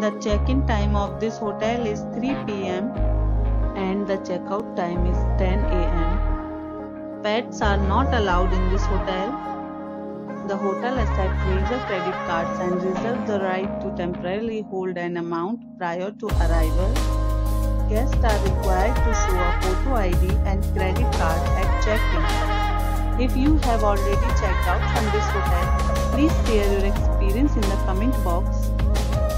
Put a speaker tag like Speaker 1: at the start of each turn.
Speaker 1: the check-in time of this hotel is 3 pm and the checkout time is 10 am. Pets are not allowed in this hotel. The hotel accepts major credit cards and reserves the right to temporarily hold an amount prior to arrival. Guests are required to show a photo ID and credit card at check-in. If you have already checked out from this hotel, please share your experience in the comment box.